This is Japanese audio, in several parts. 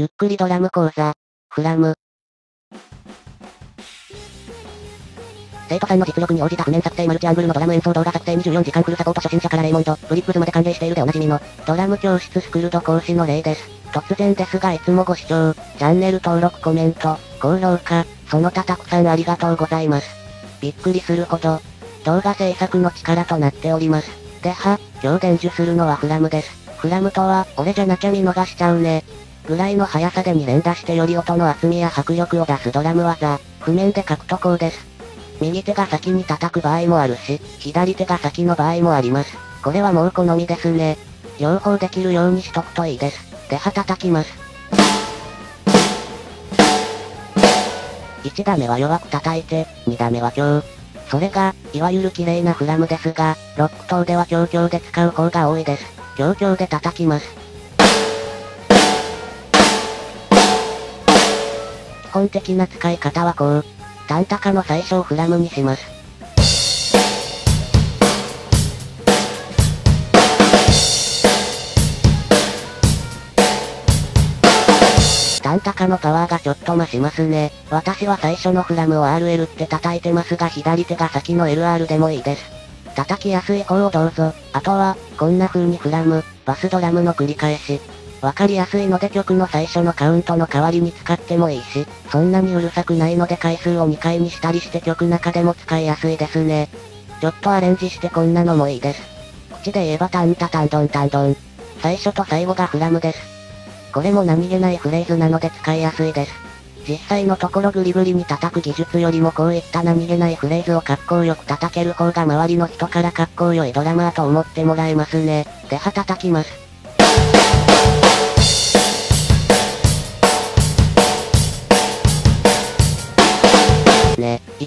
ゆっくりドラム講座。フラム。生徒さんの実力に応じた譜面作成マルチアングルのドラム演奏動画作成24時間フルサポート初心者からレイモンド、ブリップズまで歓迎しているでおなじみの、ドラム教室スクルド講師の例です。突然ですがいつもご視聴、チャンネル登録コメント、高評価、その他たくさんありがとうございます。びっくりするほど、動画制作の力となっております。では、今日伝授するのはフラムです。フラムとは、俺じゃなきゃ見逃しちゃうね。ぐらいの速さで2連打してより音の厚みや迫力を出すドラム技、譜面で書くとこうです。右手が先に叩く場合もあるし、左手が先の場合もあります。これはもう好みですね。両方できるようにしとくといいです。では叩きます。1打目は弱く叩いて、2打目は強。それが、いわゆる綺麗なフラムですが、ロック等では強強で使う方が多いです。強強で叩きます。本的な使い方はこう。タンタカの最初をフラムにします。タンタカのパワーがちょっと増しますね。私は最初のフラムを RL って叩いてますが左手が先の LR でもいいです。叩きやすい方をどうぞ。あとは、こんな風にフラム、バスドラムの繰り返し。わかりやすいので曲の最初のカウントの代わりに使ってもいいし、そんなにうるさくないので回数を2回にしたりして曲中でも使いやすいですね。ちょっとアレンジしてこんなのもいいです。口で言えばタンタタンドンタンドン。最初と最後がフラムです。これも何気ないフレーズなので使いやすいです。実際のところグリグリに叩く技術よりもこういった何気ないフレーズを格好よく叩ける方が周りの人から格好良いドラマーと思ってもらえますね。では叩きます。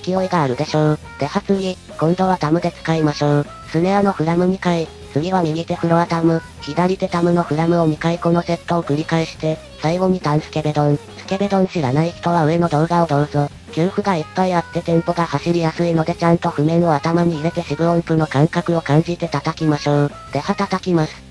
勢いがあるでしょう。では次、今度はタムで使いましょう。スネアのフラム2回、次は右手フロアタム、左手タムのフラムを2回このセットを繰り返して、最後にタンスケベドン。スケベドン知らない人は上の動画をどうぞ。給付がいっぱいあってテンポが走りやすいのでちゃんと譜面を頭に入れて四分音符の感覚を感じて叩きましょう。では叩きます。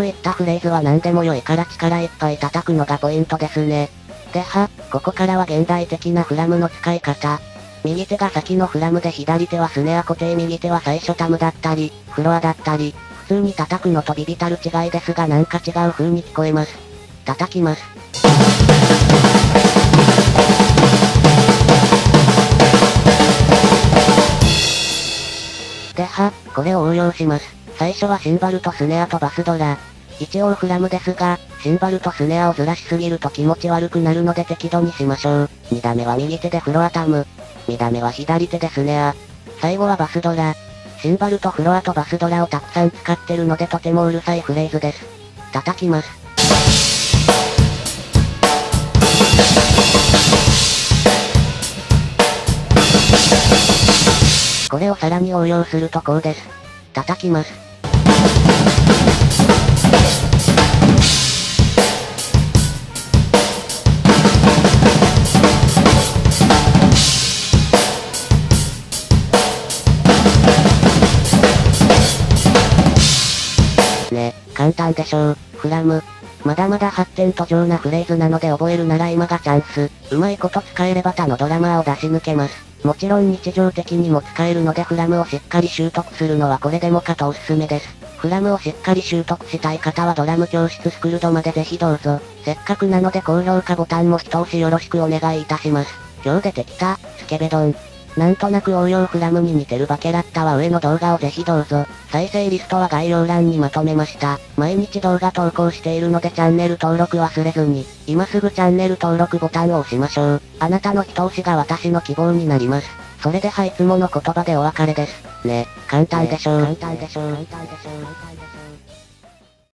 ういったフレーズは何でも良いから力いっぱい叩くのがポイントですね。では、ここからは現代的なフラムの使い方。右手が先のフラムで左手はスネア固定右手は最初タムだったり、フロアだったり、普通に叩くのとビビたる違いですがなんか違う風に聞こえます。叩きます。では、これを応用します。最初はシンバルとスネアとバスドラ。一応フラムですが、シンバルとスネアをずらしすぎると気持ち悪くなるので適度にしましょう。2打目は右手でフロアタム。2打目は左手でスネア。最後はバスドラ。シンバルとフロアとバスドラをたくさん使ってるのでとてもうるさいフレーズです。叩きます。これをさらに応用するとこうです。叩きます。ね、簡単でしょう。フラム。まだまだ発展途上なフレーズなので覚えるなら今がチャンス。うまいこと使えれば他のドラマーを出し抜けます。もちろん日常的にも使えるのでフラムをしっかり習得するのはこれでもかとおすすめです。フラムをしっかり習得したい方はドラム教室スクルドまでぜひどうぞ。せっかくなので高評価ボタンも一押しよろしくお願いいたします。今日出てきた、スケベドン。なんとなく応用フラムに似てるバケラッタは上の動画をぜひどうぞ。再生リストは概要欄にまとめました。毎日動画投稿しているのでチャンネル登録忘れずに、今すぐチャンネル登録ボタンを押しましょう。あなたの一押しが私の希望になります。それではいつもの言葉でお別れです。ね、簡単でしょう。簡単でしょう。簡単でしょう。